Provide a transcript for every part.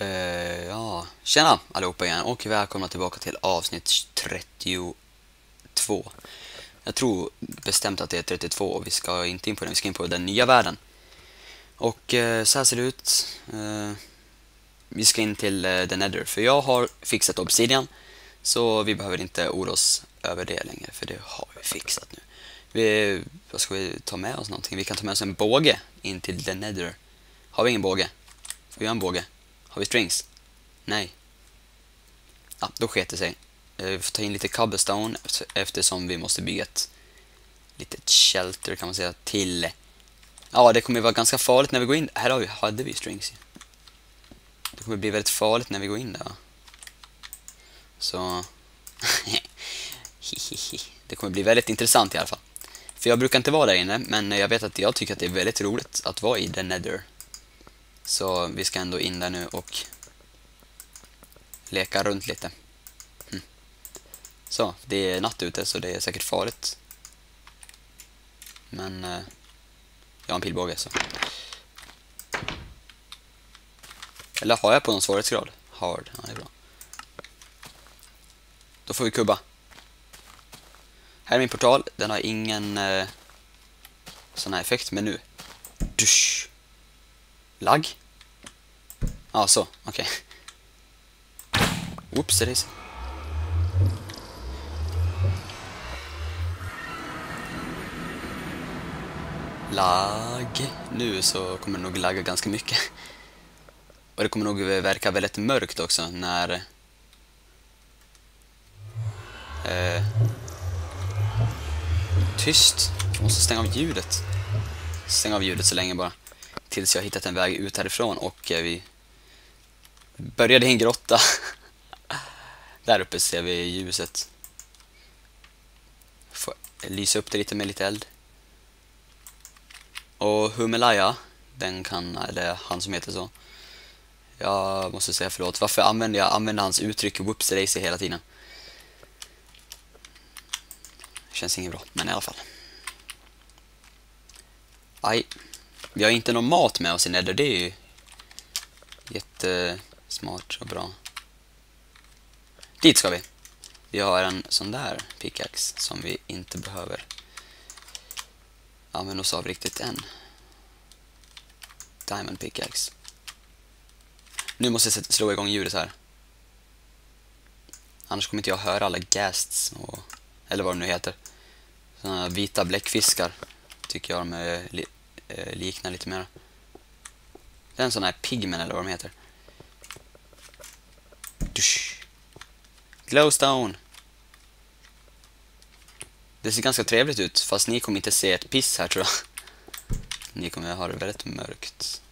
Uh, ja, tjena allihopa igen och välkomna tillbaka till avsnitt 32. Jag tror bestämt att det är 32 och vi ska inte in på den, vi ska in på den nya världen. Och uh, så här ser det ut. Uh, vi ska in till uh, The Nether, för jag har fixat Obsidian. Så vi behöver inte oroa oss över det längre, för det har vi fixat nu. Vi, vad ska vi ta med oss någonting? Vi kan ta med oss en båge in till The Nether. Har vi ingen båge? Får vi göra en båge? Har vi strings? Nej. Ja, då sket det sig. Eh, vi får ta in lite cobblestone eftersom vi måste bygga ett litet shelter kan man säga till. Ja, det kommer vara ganska farligt när vi går in. Här har vi, hade vi strings. ju. Det kommer bli väldigt farligt när vi går in där. va? Så... det kommer bli väldigt intressant i alla fall. För jag brukar inte vara där inne, men jag vet att jag tycker att det är väldigt roligt att vara i the nether. Så vi ska ändå in där nu och leka runt lite. Mm. Så, det är natt ute så det är säkert farligt. Men eh, jag har en pilbåge så. Eller har jag på någon svårighetsgrad? Hard, ja det är bra. Då får vi kubba. Här är min portal, den har ingen eh, sån här effekt, men nu. Dusch. Lagg? Ja, så. Okej. Oops, det är så. Lag. Nu så kommer det nog lagga ganska mycket. Och det kommer nog verka väldigt mörkt också när... Eh, tyst. Jag måste stänga av ljudet. Stänga av ljudet så länge bara tills jag har hittat en väg ut härifrån och eh, vi började i en grotta. Där uppe ser vi ljuset. Får lysa upp det lite med lite eld. Och Humelaya, den kan, eller han som heter så. Jag måste säga förlåt. Varför använder jag använder hans uttryck whoops daisy hela tiden? Känns inget bra, men i alla fall. Aj. Vi har inte någon mat med oss i Nether, det är ju jätte... Smart och bra. Dit ska vi. Vi har en sån där pickaxe som vi inte behöver använda oss av riktigt än. Diamond pickaxe. Nu måste jag slå igång ljudet här. Annars kommer inte jag höra alla ghasts och, eller vad det nu heter. Såna vita bläckfiskar tycker jag de är li, eh, liknar lite mer. Det är en sån här pigmen eller vad de heter. Dusch. Glowstone. Det ser ganska trevligt ut fast ni kommer inte se ett piss här tror jag. Ni kommer ha det väldigt mörkt.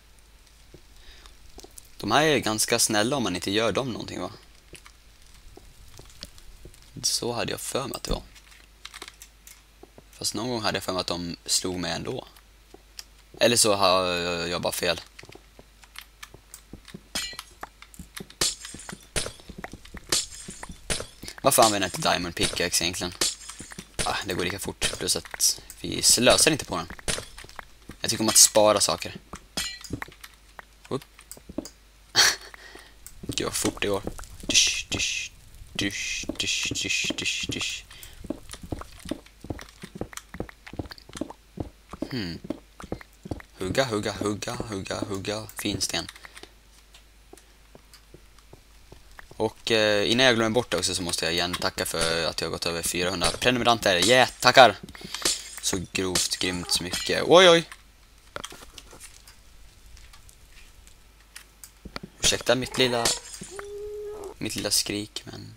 De här är ganska snälla om man inte gör dem någonting va? Så hade jag för mig att det var. Fast någon gång hade jag för mig att de slog mig ändå. Eller så har jag bara fel. Varför använder jag inte Diamond Pickaxe egentligen? Ah, det går lika fort, plus att vi slösar inte på den. Jag tycker om att spara saker. Upp. Gud vad fort det går. Dusch, dusch, dusch, dusch, dusch, dusch, dusch. Hmm. Hugga, hugga, hugga, hugga, hugga. Fin Och eh, innan jag glömmer bort det också så måste jag igen tacka för att jag har gått över 400 prenumeranter. Yeah, tackar! Så grovt, grymt mycket. Oj, oj! Ursäkta mitt lilla... Mitt lilla skrik, men...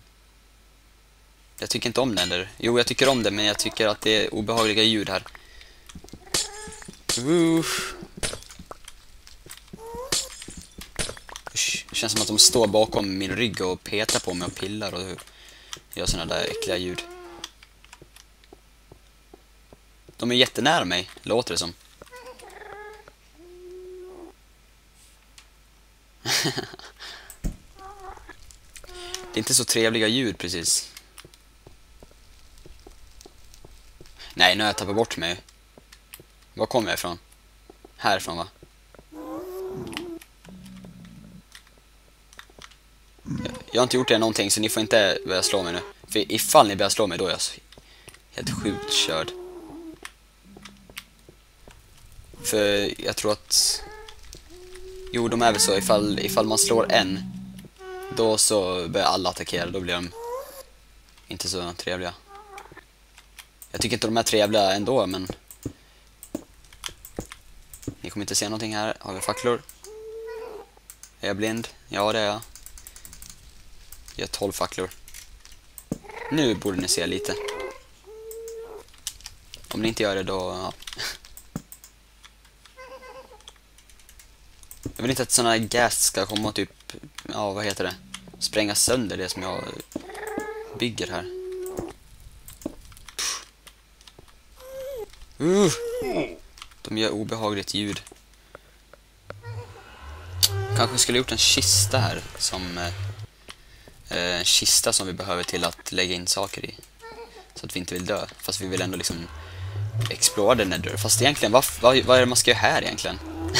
Jag tycker inte om det, eller? Jo, jag tycker om det, men jag tycker att det är obehagliga ljud här. Uff. Det känns som att de står bakom min rygg och petar på mig och pillar och gör såna där äckliga ljud. De är jättenära mig, låter det som. det är inte så trevliga ljud precis. Nej, nu har jag tappat bort mig. Var kommer jag ifrån? Härifrån va? Jag har inte gjort det någonting så ni får inte börja slå mig nu. För ifall ni börjar slå mig då är jag så helt sjukt körd. För jag tror att... Jo, de är väl så. Ifall, ifall man slår en, då så börjar alla attackera. Då blir de inte så trevliga. Jag tycker inte de är trevliga ändå, men... Ni kommer inte se någonting här. Har vi facklor? Är jag blind? Ja, det är jag. Jag har 12 facklor. Nu borde ni se lite. Om ni inte gör det då... Ja. Jag vill inte att såna här gas ska komma och typ... Ja, vad heter det? Spränga sönder det som jag bygger här. Uh, de gör obehagligt ljud. Kanske skulle gjort en kista här som... Eh, en kista som vi behöver till att lägga in saker i. Så att vi inte vill dö. Fast vi vill ändå liksom explora den här dörren. Fast egentligen, vad, vad, vad är det man ska göra här egentligen?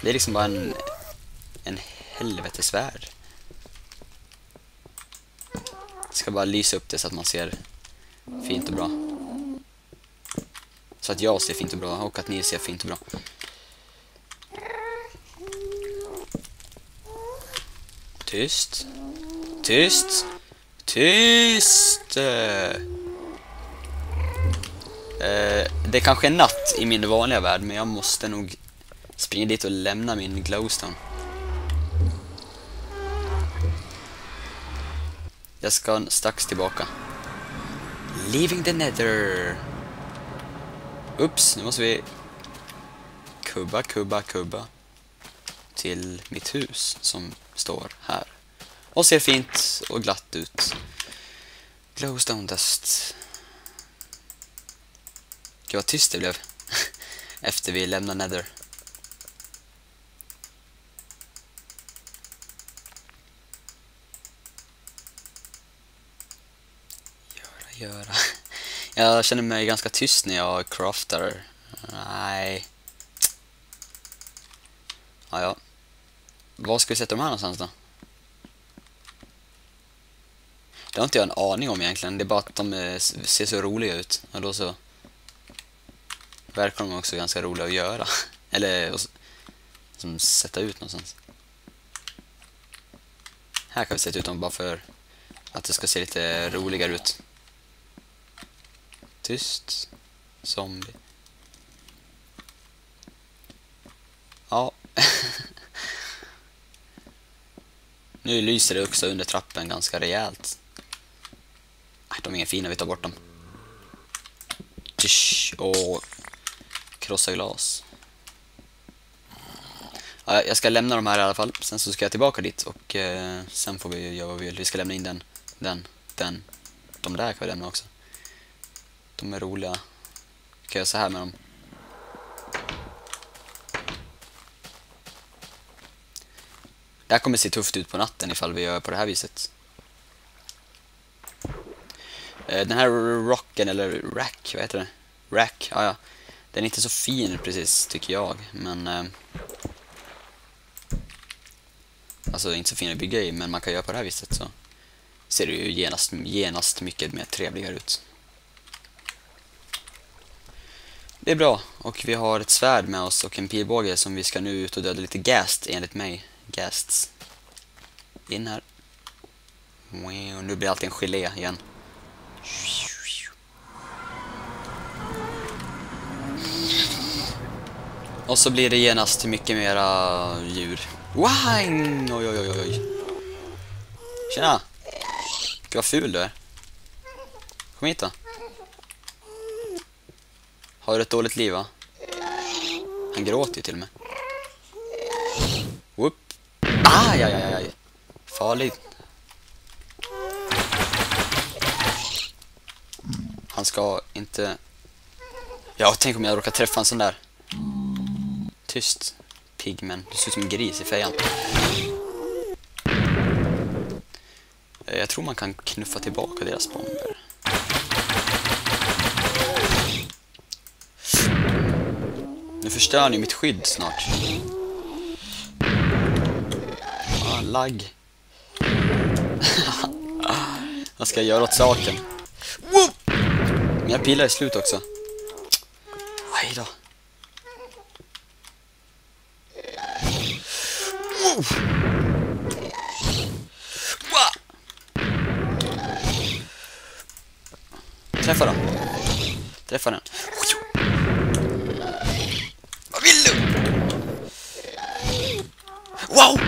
det är liksom bara en, en helvetesvärld. Ska bara lysa upp det så att man ser fint och bra. Så att jag ser fint och bra och att ni ser fint och bra. Tyst. Tyst. Tyst. Uh, det kanske är natt i min vanliga värld, men jag måste nog springa dit och lämna min glowstone. Jag ska strax tillbaka. Leaving the nether. Ups, nu måste vi kubba, kubba, kubba till mitt hus som står här. Och ser fint och glatt ut. Glowstone dust. Gud vad tyst det blev. Efter vi lämnade Nether. Göra, göra. Jag känner mig ganska tyst när jag craftar. Nej. Ja, ja. Var ska vi sätta de här någonstans då? Det har inte jag en aning om egentligen. Det är bara att de eh, ser så roliga ut. Och då så verkar de också ganska roliga att göra. Eller som sätta ut någonstans. Här kan vi sätta ut dem bara för att det ska se lite roligare ut. Tyst. Zombie. Ja. nu lyser det också under trappen ganska rejält. De är inga fina, vi tar bort dem. Och krossa glas. Jag ska lämna de här i alla fall. Sen så ska jag tillbaka dit och eh, sen får vi göra vad vi vill. Vi ska lämna in den, den, den. De där kan vi lämna också. De är roliga. Vi kan göra så här med dem. Det här kommer se tufft ut på natten ifall vi gör på det här viset. Eh, den här rocken, eller rack, vad heter det? Rack, ja ja. Den är inte så fin precis, tycker jag, men... Eh, alltså inte så fin att bygga i, men man kan göra på det här viset så ser det ju genast, genast mycket mer trevligare ut. Det är bra, och vi har ett svärd med oss och en pilbåge som vi ska nu ut och döda lite gast enligt mig. Guests. In här. Nu blir allt en gelé igen. Och så blir det genast mycket mera djur. Wang! Oj, oj, oj, oj. Tjena! Gud vad ful du är. Kom hit då. Har du ett dåligt liv va? Han gråter ju till och med. Ah, aj, aj, aj, aj. Farligt. Han ska inte... Ja, tänk om jag råkar träffa en sån där. Tyst. Pigmen. Du ser ut som en gris i fejan. Eh, jag tror man kan knuffa tillbaka deras bomber. Nu förstör ni mitt skydd snart. Lagg. Vad ska jag göra åt saken? Mina pilar är slut också. Aj då. Träffa den. Träffa den. Vad vill du? Wow!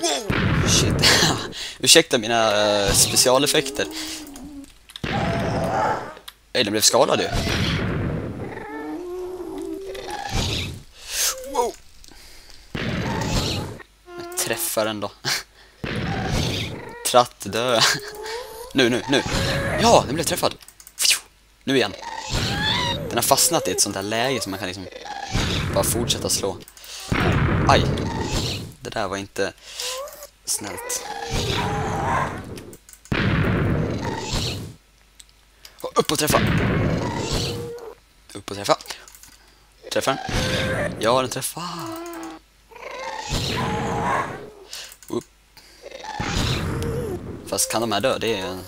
Wow! Shit. Ursäkta mina uh, specialeffekter. Ej, den blev skadad ju. Wow! Jag träffar den då. Tratt dö. Nu, nu, nu. Ja, den blev träffad. Nu igen. Den har fastnat i ett sånt här läge som man kan liksom bara fortsätta slå. Aj. Det där var inte snällt. Upp och träffa. Upp och träffa. Träffar den? Ja, den träffar. Upp. Fast kan de här dö? Det är...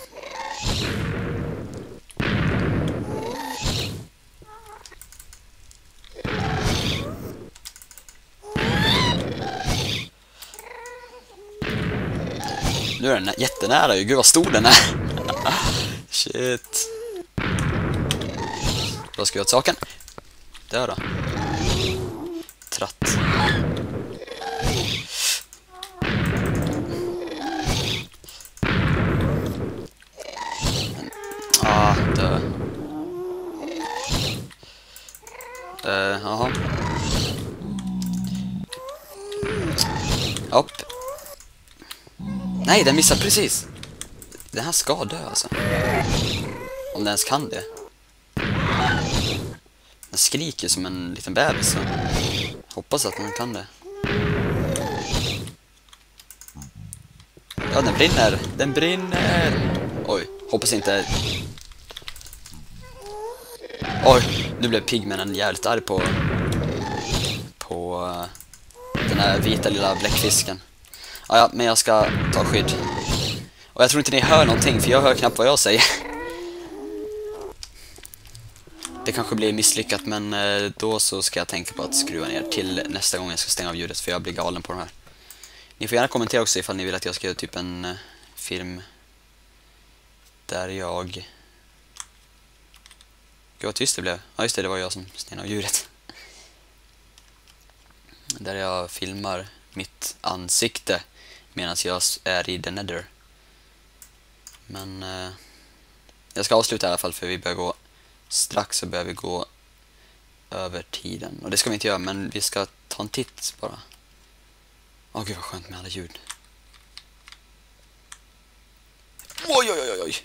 Nu är den jättenära ju. Gud vad stor den är. Shit. Vad ska jag åt saken? Dö då. Tratt. Ah, dö. Eh, jaha. Hopp. Nej, den missar precis. Den här ska dö alltså. Om den ens kan det. Den skriker som en liten bebis så hoppas att den kan det. Ja, den brinner. Den brinner. Oj, hoppas inte... Oj, nu blev pigmenen jävligt arg på... På... Eh, den här vita lilla bläckfisken. Ja, ja, men jag ska ta skydd. Och jag tror inte ni hör någonting, för jag hör knappt vad jag säger. Det kanske blir misslyckat, men eh, då så ska jag tänka på att skruva ner till nästa gång jag ska stänga av ljudet, för jag blir galen på de här. Ni får gärna kommentera också ifall ni vill att jag ska göra typ en eh, film där jag... Gud vad tyst det blev. Ja just det, det var jag som stängde av ljudet. Där jag filmar mitt ansikte medan jag är i the nether. Men eh, jag ska avsluta i alla fall för vi börjar gå strax så börjar vi gå över tiden. Och det ska vi inte göra men vi ska ta en titt bara. Åh gud vad skönt med alla ljud. Oj oj oj oj.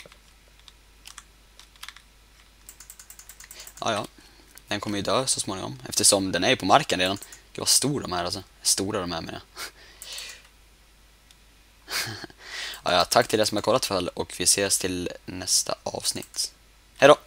Ja ja. Den kommer ju dö så småningom eftersom den är på marken redan. Gud vad stor de är alltså. Stora de är menar jag. ja, ja, tack till er som har kollat för och vi ses till nästa avsnitt. Hej då!